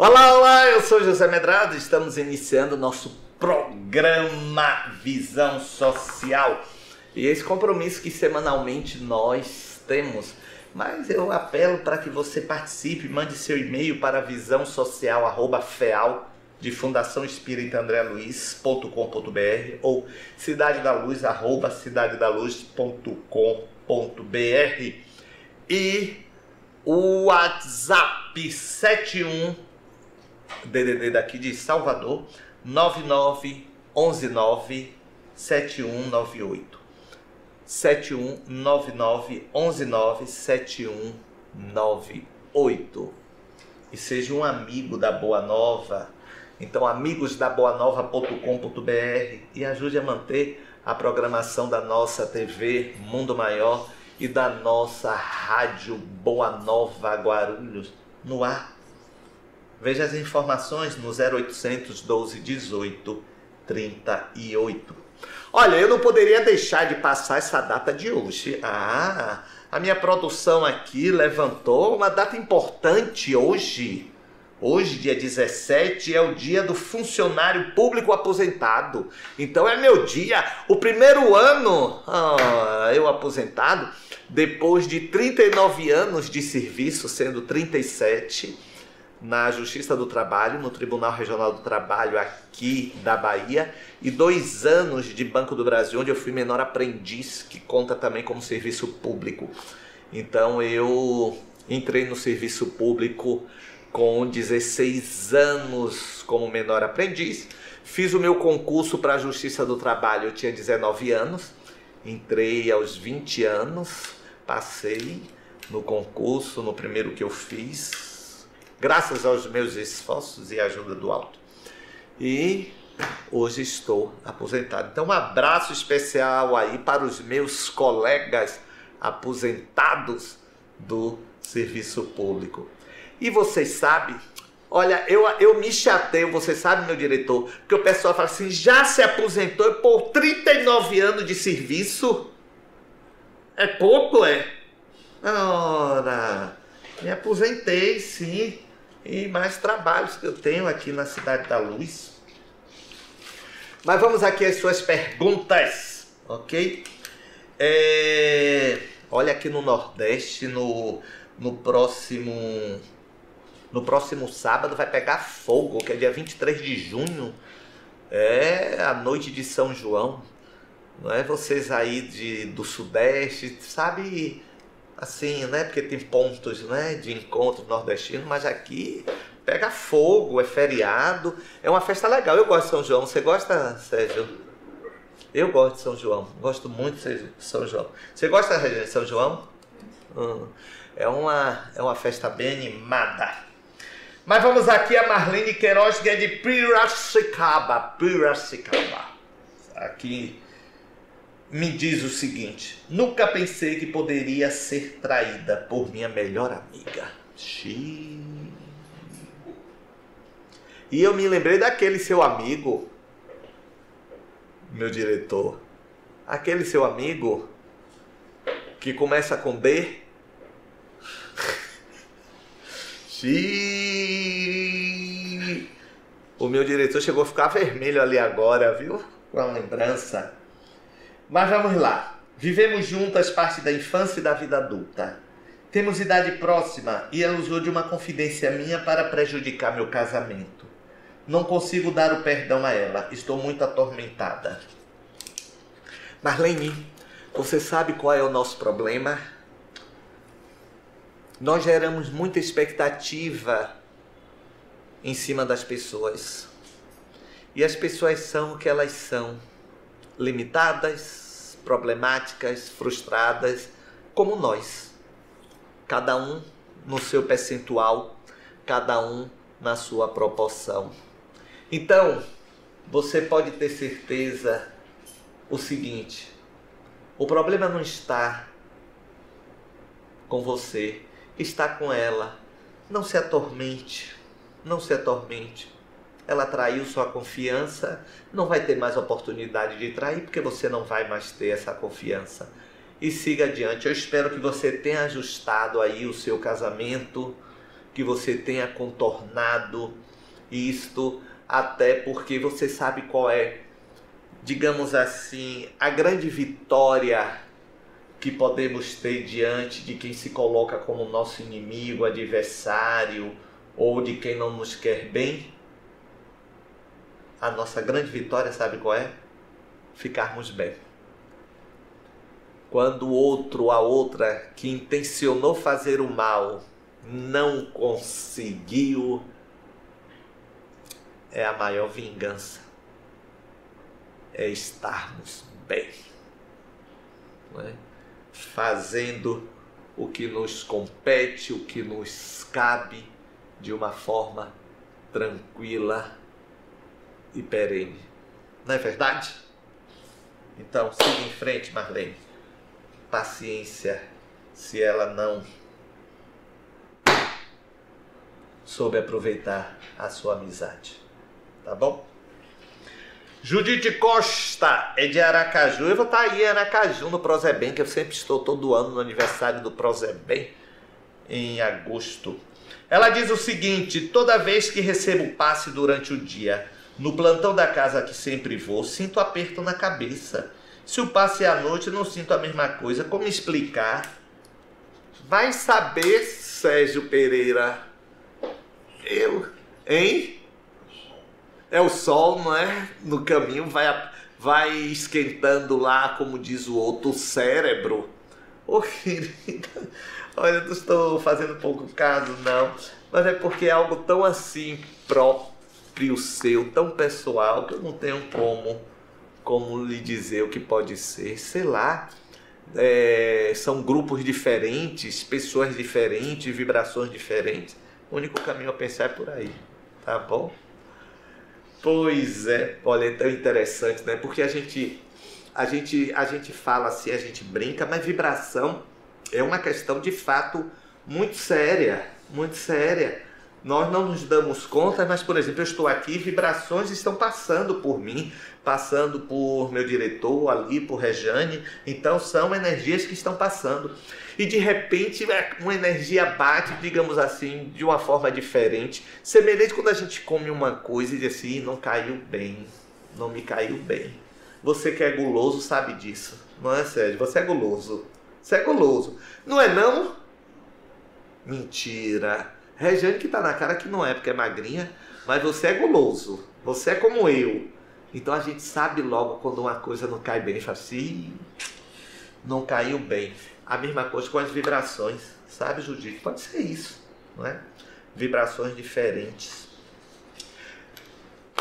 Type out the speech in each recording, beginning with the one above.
Olá, olá, eu sou José Medrado, estamos iniciando nosso programa Visão Social. E esse compromisso que semanalmente nós temos. Mas eu apelo para que você participe, mande seu e-mail para visãosocial@feal de Fundação Espírita André ou cidade da luz arroba cidadedaluz.com.br e o WhatsApp 71 DDD daqui de Salvador, 9919 7198. 7199 119 7198. E seja um amigo da Boa Nova. Então, amigosdaboanova.com.br e ajude a manter a programação da nossa TV Mundo Maior e da nossa Rádio Boa Nova Guarulhos no ar Veja as informações no 0800 12 18 38. Olha, eu não poderia deixar de passar essa data de hoje. Ah, a minha produção aqui levantou uma data importante hoje. Hoje, dia 17, é o dia do funcionário público aposentado. Então é meu dia, o primeiro ano ah, eu aposentado, depois de 39 anos de serviço, sendo 37 na Justiça do Trabalho, no Tribunal Regional do Trabalho aqui da Bahia, e dois anos de Banco do Brasil, onde eu fui menor aprendiz, que conta também como serviço público. Então eu entrei no serviço público com 16 anos como menor aprendiz. Fiz o meu concurso para a Justiça do Trabalho, eu tinha 19 anos. Entrei aos 20 anos, passei no concurso, no primeiro que eu fiz, graças aos meus esforços e ajuda do alto. E hoje estou aposentado. Então, um abraço especial aí para os meus colegas aposentados do serviço público. E vocês sabem, olha, eu, eu me chateio, você sabe, meu diretor, porque o pessoal fala assim: já se aposentou por 39 anos de serviço? É pouco, é? Ora, me aposentei, sim e mais trabalhos que eu tenho aqui na Cidade da Luz. Mas vamos aqui às suas perguntas, ok? É, olha aqui no Nordeste, no, no próximo no próximo sábado vai pegar fogo, que é dia 23 de junho. É a noite de São João. Não é vocês aí de, do Sudeste, sabe assim, né? Porque tem pontos né, de encontro nordestino, mas aqui pega fogo, é feriado, é uma festa legal. Eu gosto de São João. Você gosta, Sérgio? Eu gosto de São João, gosto muito de São João. Você gosta de São João? Hum. É, uma, é uma festa bem animada. Mas vamos aqui a Marlene Queiroz, que é de Piracicaba. Piracicaba. Aqui me diz o seguinte: nunca pensei que poderia ser traída por minha melhor amiga. Xiii. E eu me lembrei daquele seu amigo, meu diretor, aquele seu amigo que começa com D. Xiii. O meu diretor chegou a ficar vermelho ali agora, viu? Com a lembrança. Mas vamos lá. Vivemos juntas parte da infância e da vida adulta. Temos idade próxima e ela usou de uma confidência minha para prejudicar meu casamento. Não consigo dar o perdão a ela. Estou muito atormentada. Marlene, você sabe qual é o nosso problema? Nós geramos muita expectativa em cima das pessoas. E as pessoas são o que elas são limitadas, problemáticas, frustradas, como nós. Cada um no seu percentual, cada um na sua proporção. Então, você pode ter certeza o seguinte: o problema não está com você, está com ela. Não se atormente, não se atormente ela traiu sua confiança, não vai ter mais oportunidade de trair, porque você não vai mais ter essa confiança. E siga adiante. Eu espero que você tenha ajustado aí o seu casamento, que você tenha contornado isto, até porque você sabe qual é, digamos assim, a grande vitória que podemos ter diante de quem se coloca como nosso inimigo, adversário ou de quem não nos quer bem? A nossa grande vitória, sabe qual é? Ficarmos bem. Quando o outro, a outra que intencionou fazer o mal, não conseguiu, é a maior vingança. É estarmos bem. É? fazendo o que nos compete, o que nos cabe de uma forma tranquila e perene. Não é verdade? Então, siga em frente, Marlene. Paciência, se ela não soube aproveitar a sua amizade. Tá bom? Judite Costa é de Aracaju. Eu vou estar aí em Aracaju no Prozebem, que eu sempre estou todo ano no aniversário do Prozebem, em agosto. Ela diz o seguinte: toda vez que recebo passe durante o dia, no plantão da casa que sempre vou, sinto aperto na cabeça. Se o passe à noite, não sinto a mesma coisa. Como explicar? Vai saber, Sérgio Pereira. Eu, hein? É o sol, não é? No caminho vai, vai esquentando lá, como diz o outro, o cérebro. Ô querida, olha, eu não estou fazendo pouco caso, não. Mas é porque é algo tão assim próprio seu, tão pessoal, que eu não tenho como, como lhe dizer o que pode ser. Sei lá. É, são grupos diferentes, pessoas diferentes, vibrações diferentes. O único caminho a pensar é por aí, tá bom? Pois é, olha, é tão interessante, né? Porque a gente, a gente, a gente fala assim, a gente brinca, mas vibração é uma questão de fato muito séria, muito séria. Nós não nos damos conta, mas, por exemplo, eu estou aqui, vibrações estão passando por mim, passando por meu diretor ali, por Rejane. Então, são energias que estão passando. E de repente, é, uma energia bate, digamos assim, de uma forma diferente. Semelhante quando a gente come uma coisa e diz assim: não caiu bem, não me caiu bem. Você que é guloso sabe disso, não é, Sérgio? Você é guloso. Você é guloso. Não é, não? Mentira. Regiane que tá na cara que não é, porque é magrinha, mas você é guloso. Você é como eu. Então a gente sabe logo quando uma coisa não cai bem. Fala assim, não caiu bem. A mesma coisa com as vibrações, sabe, Judite? Pode ser isso, não é? Vibrações diferentes.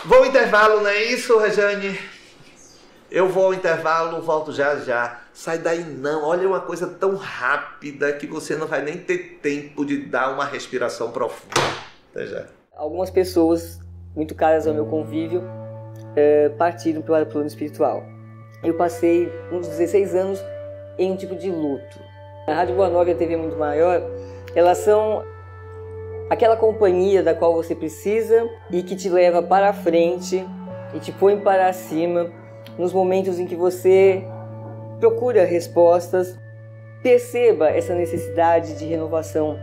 Vou ao intervalo, não é isso, Rejane? Eu vou ao intervalo, volto já já. Sai daí não, olha uma coisa tão rápida que você não vai nem ter tempo de dar uma respiração profunda. Até já. Algumas pessoas muito caras ao meu convívio é, partiram para o plano espiritual. Eu passei uns 16 anos em um tipo de luto. A Rádio Boa Nova e a TV Muito Maior, elas são aquela companhia da qual você precisa e que te leva para a frente e te põe para cima nos momentos em que você procura respostas, perceba essa necessidade de renovação